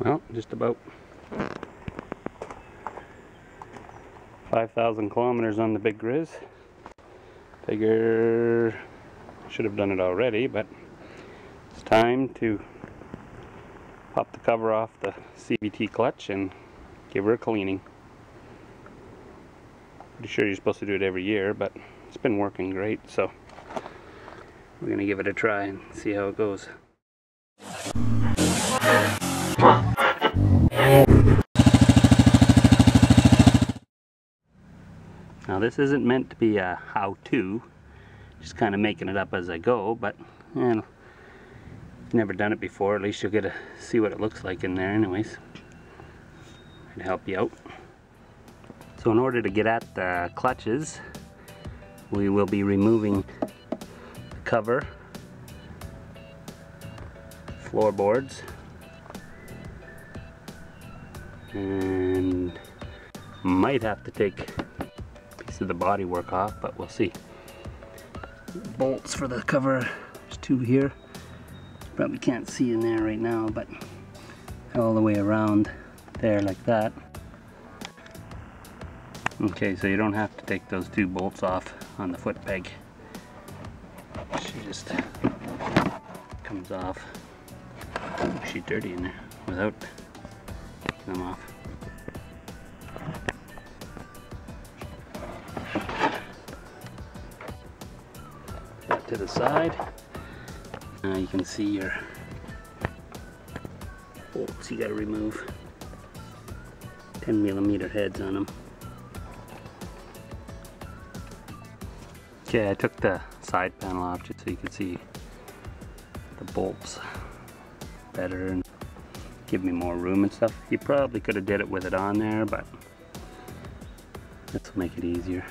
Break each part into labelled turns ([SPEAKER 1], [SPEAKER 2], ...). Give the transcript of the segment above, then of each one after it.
[SPEAKER 1] Well, just about 5,000 kilometers on the Big Grizz. Figure should have done it already, but it's time to pop the cover off the CVT clutch and give her a cleaning. Pretty sure you're supposed to do it every year, but it's been working great, so we're gonna give it a try and see how it goes. Now this isn't meant to be a how-to, just kind of making it up as I go, but you know, never done it before, at least you'll get to see what it looks like in there anyways. To help you out. So in order to get at the clutches, we will be removing the cover, floorboards, and might have to take piece of the bodywork off, but we'll see. Bolts for the cover, there's two here. Probably can't see in there right now, but all the way around there like that. Okay, so you don't have to take those two bolts off on the foot peg. She just comes off. She's dirty in there without taking them off. Side. Now you can see your bolts you gotta remove. 10 millimeter heads on them. Okay, I took the side panel off just so you can see the bolts better and give me more room and stuff. You probably could have did it with it on there, but this will make it easier.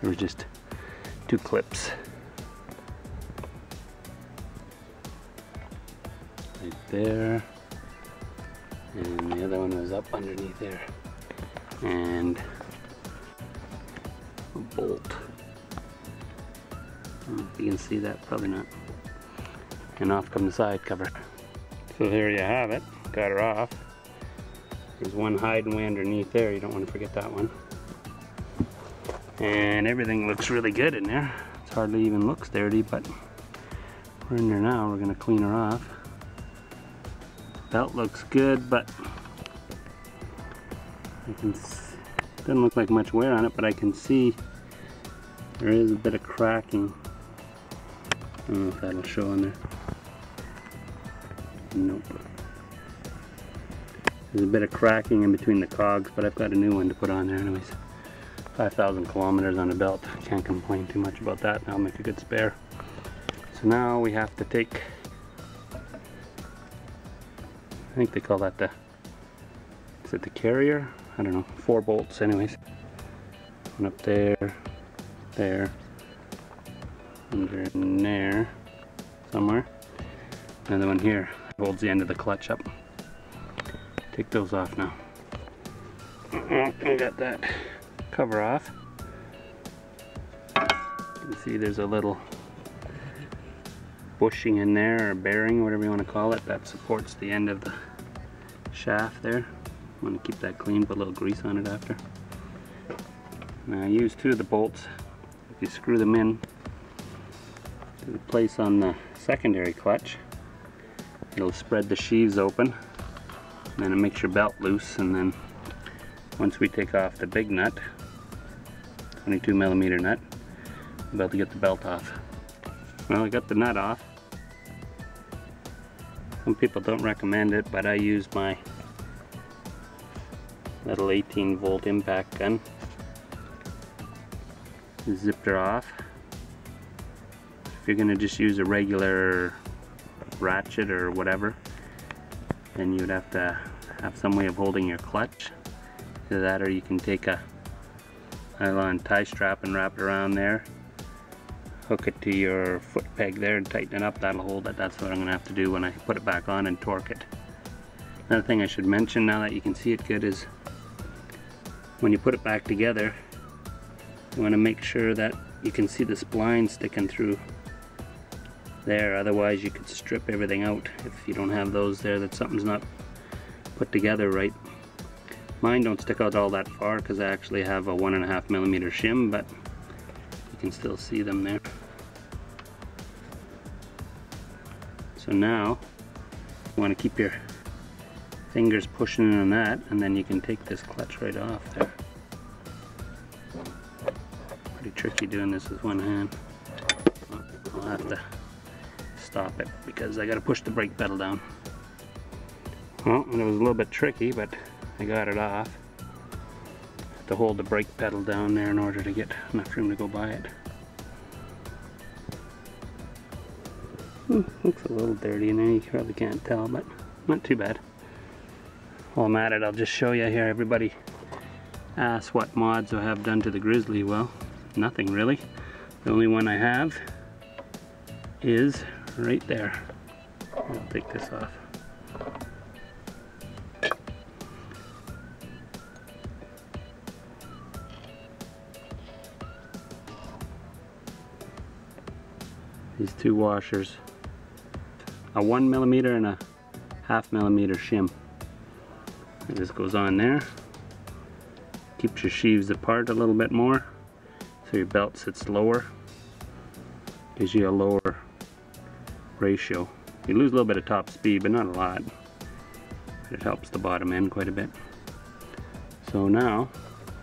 [SPEAKER 1] There were just two clips. There. And the other one was up underneath there. And a bolt. If you can see that, probably not. And off comes the side cover. So there you have it. Got her off. There's one hiding way underneath there. You don't want to forget that one. And everything looks really good in there. It hardly even looks dirty, but we're in there now. We're going to clean her off. Belt looks good, but I can doesn't look like much wear on it, but I can see there is a bit of cracking I don't know if that'll show on there. Nope. There's a bit of cracking in between the cogs, but I've got a new one to put on there anyways. 5,000 kilometers on a belt. Can't complain too much about that. That'll make a good spare. So now we have to take, think they call that the, is it the carrier? I don't know, four bolts anyways. One up there, there, under in there somewhere. Another one here holds the end of the clutch up. Take those off now. I got that cover off. You can see there's a little bushing in there or bearing, whatever you want to call it, that supports the end of the shaft there. Want to keep that clean, put a little grease on it after. Now I use two of the bolts. If you screw them in to the place on the secondary clutch. It'll spread the sheaves open and then it makes your belt loose and then once we take off the big nut, 22 millimeter nut, I'm about to get the belt off. Well, I got the nut off. Some people don't recommend it, but I use my little 18 volt impact gun. Zipped her off. If you're gonna just use a regular ratchet or whatever then you would have to have some way of holding your clutch either that or you can take a nylon tie strap and wrap it around there hook it to your foot peg there and tighten it up. That'll hold it. That's what I'm gonna have to do when I put it back on and torque it. Another thing I should mention now that you can see it good is when you put it back together you want to make sure that you can see the spline sticking through there otherwise you could strip everything out if you don't have those there that something's not put together right. Mine don't stick out all that far because I actually have a one and a half millimeter shim, but you can still see them there. So now, you want to keep your fingers pushing in on that, and then you can take this clutch right off there. Pretty tricky doing this with one hand. I'll have to stop it because I got to push the brake pedal down. Well, it was a little bit tricky, but I got it off. To hold the brake pedal down there in order to get enough room to go by it. Hmm, looks a little dirty in there, you probably can't tell, but not too bad. While I'm at it, I'll just show you here. Everybody asks what mods I have done to the Grizzly. Well, nothing really. The only one I have is right there. I'll take this off. These two washers. A one millimeter and a half millimeter shim. And this goes on there. Keeps your sheaves apart a little bit more so your belt sits lower. Gives you a lower ratio. You lose a little bit of top speed, but not a lot. But It helps the bottom end quite a bit. So now,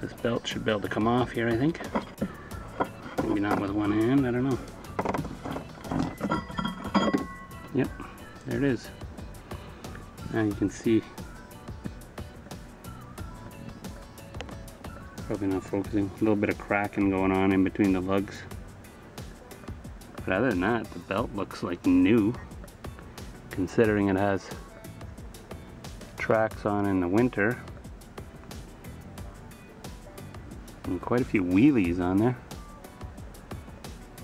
[SPEAKER 1] this belt should be able to come off here, I think. Maybe not with one hand, I don't know. Yep, there it is. Now you can see probably not focusing. A little bit of cracking going on in between the lugs. But other than that the belt looks like new considering it has tracks on in the winter. And quite a few wheelies on there.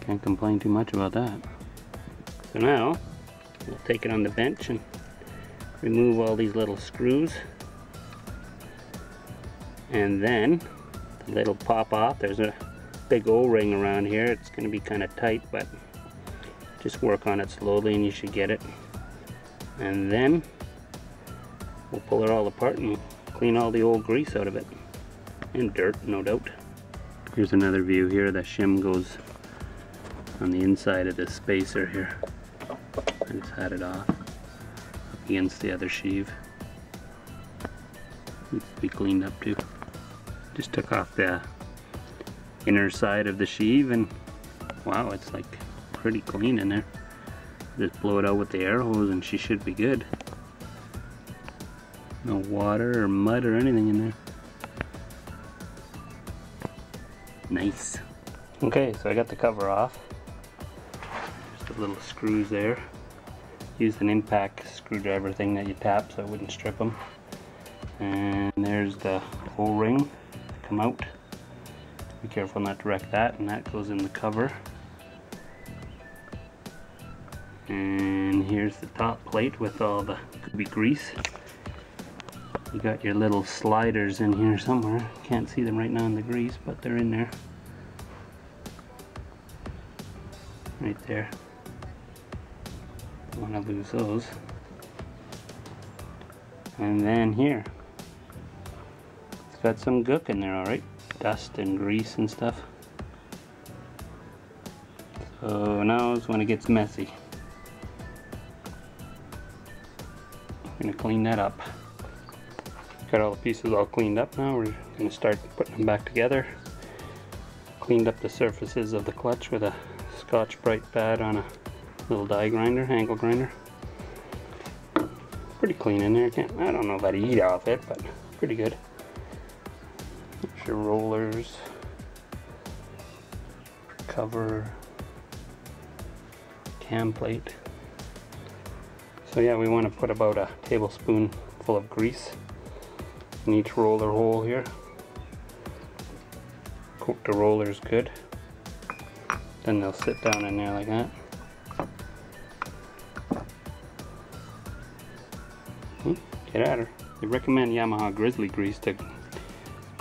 [SPEAKER 1] Can't complain too much about that. So now we'll take it on the bench and remove all these little screws. And then will pop off. There's a big o-ring around here. It's going to be kind of tight but just work on it slowly and you should get it. And then we'll pull it all apart and clean all the old grease out of it. And dirt no doubt. Here's another view here. The shim goes on the inside of this spacer here. I just had it off against the other sheave. Needs to be cleaned up too just took off the inner side of the sheave and wow it's like pretty clean in there. Just blow it out with the air hose and she should be good. No water or mud or anything in there. Nice. Okay so I got the cover off. Just the little screws there. Used an impact screwdriver thing that you tap so it wouldn't strip them and there's the o-ring come out. Be careful not to wreck that, and that goes in the cover. And here's the top plate with all the be grease. You got your little sliders in here somewhere. Can't see them right now in the grease, but they're in there. Right there. Don't want to lose those. And then here, got some gook in there, alright. Dust and grease and stuff. So now is when it gets messy. Gonna clean that up. Got all the pieces all cleaned up now. We're gonna start putting them back together. Cleaned up the surfaces of the clutch with a Scotch-Brite pad on a little die grinder, angle grinder. Pretty clean in there. Can't, I don't know if I'd eat off it, but pretty good your rollers, cover, cam plate. So yeah, we want to put about a tablespoon full of grease in each roller hole here. Coat the rollers good. Then they'll sit down in there like that. Hmm, get at her. They recommend Yamaha Grizzly grease to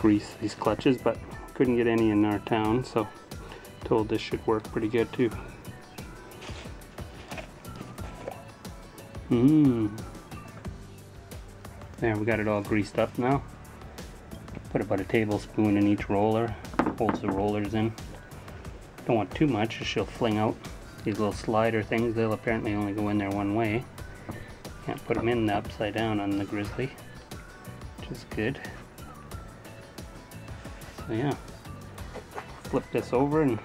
[SPEAKER 1] grease these clutches, but couldn't get any in our town, so told this should work pretty good too. Mmm. There, we got it all greased up now. Put about a tablespoon in each roller. Holds the rollers in. Don't want too much, she'll fling out. These little slider things, they'll apparently only go in there one way. Can't put them in the upside down on the Grizzly, which is good. So yeah, flip this over and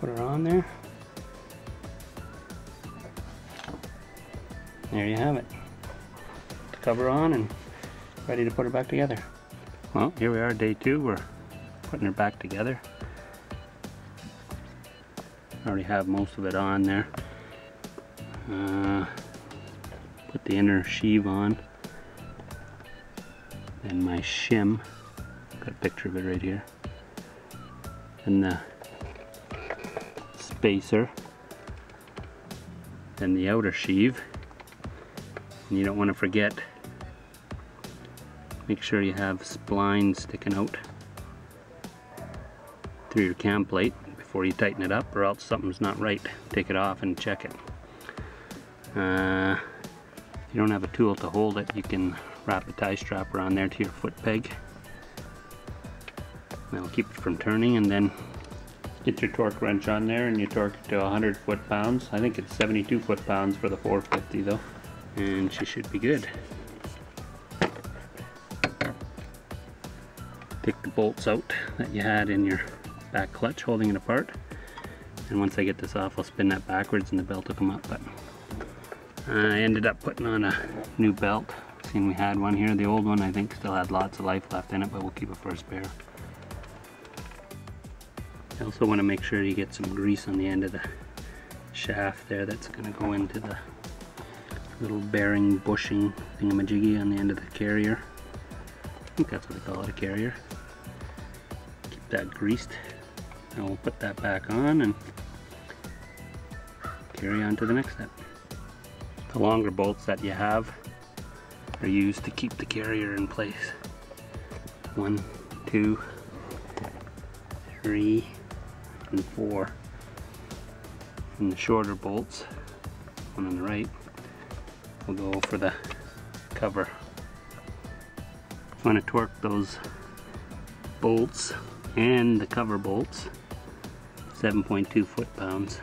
[SPEAKER 1] put her on there. There you have it. The cover on and ready to put her back together. Well, here we are, day two. We're putting her back together. I already have most of it on there. Uh, put the inner sheave on. And my shim. Got a picture of it right here. And the spacer. Then the outer sheave. And you don't want to forget, make sure you have splines sticking out through your cam plate before you tighten it up or else something's not right. Take it off and check it. Uh, you don't have a tool to hold it, you can wrap a tie strap around there to your foot peg. That'll keep it from turning and then get your torque wrench on there and you torque it to 100 foot-pounds. I think it's 72 foot-pounds for the 450 though and she should be good. Take the bolts out that you had in your back clutch holding it apart and once I get this off I'll spin that backwards and the belt will come up but I ended up putting on a new belt seeing we had one here the old one I think still had lots of life left in it but we'll keep it for a spare I also want to make sure you get some grease on the end of the shaft there that's going to go into the little bearing bushing thingamajiggy on the end of the carrier. I think that's what they call it, a carrier. Keep that greased. And we'll put that back on and carry on to the next step. The longer bolts that you have are used to keep the carrier in place. One, two, three, and four. And the shorter bolts, one on the right, we'll go for the cover. I'm going to torque those bolts and the cover bolts 7.2 foot-pounds.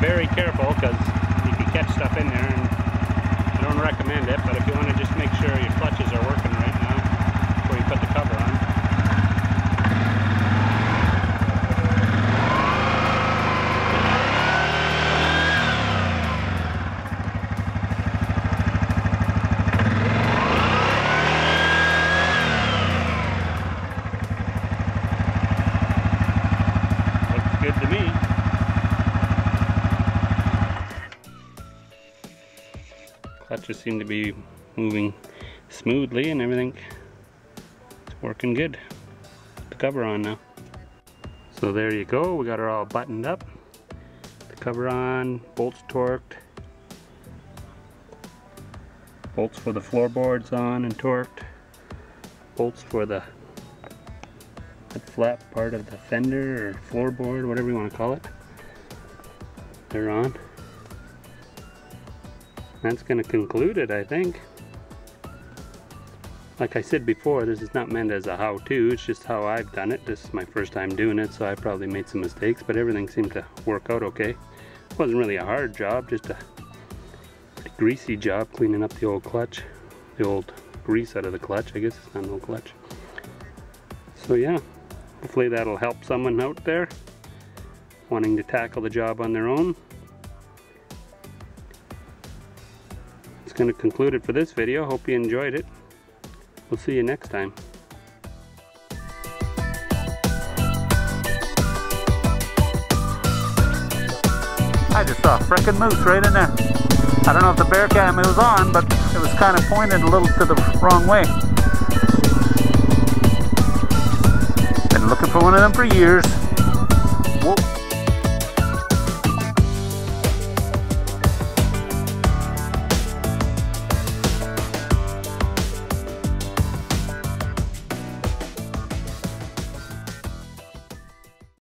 [SPEAKER 1] Very careful because you can catch stuff in there and I don't recommend it but if you want to just make sure your clutches are working right now before you put the cover on just seem to be moving smoothly and everything is working good. Put the cover on now. So there you go, we got her all buttoned up. The cover on, bolts torqued. Bolts for the floorboards on and torqued. Bolts for the flat part of the fender or floorboard, whatever you want to call it. They're on that's going to conclude it, I think. Like I said before, this is not meant as a how-to, it's just how I've done it. This is my first time doing it, so I probably made some mistakes, but everything seemed to work out okay. It wasn't really a hard job, just a greasy job cleaning up the old clutch. The old grease out of the clutch, I guess it's not an old clutch. So yeah, hopefully that'll help someone out there wanting to tackle the job on their own. Going to conclude it for this video. Hope you enjoyed it. We'll see you next time. I just saw a frickin' moose right in there. I don't know if the bear cam was on, but it was kind of pointed a little to the wrong way. Been looking for one of them for years.